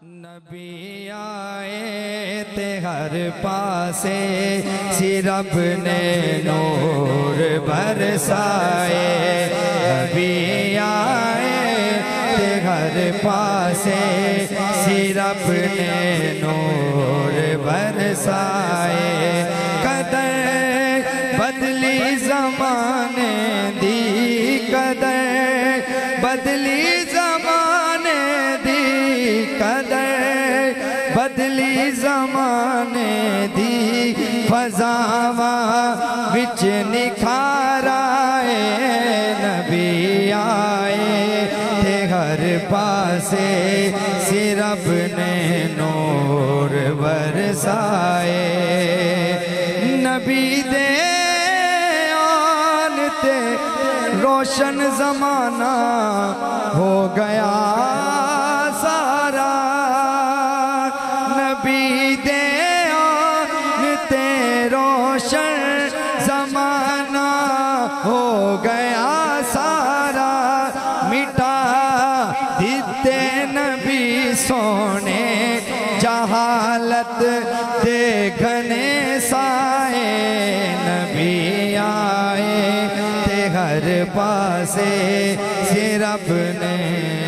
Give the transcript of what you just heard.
नबी आए ते हर पासे सिरब ने नूर बरसाए। नबी आए ते हर पासे सिरब ने नूर बरसाए। कदर बदली जमाने दी, कदर बदली कदर बदली जमाने दी। फजावा बिच निखाराए नबी आए थे हर पासे। सिरब ने नूर बरसाए। नबी दे रोशन जमाना हो गया। ते रोशन जमाना हो गया सारा, मिटा दिते नबी सोने, जहालत दे घने साए, नबी आए ते हर पासे सिरब ने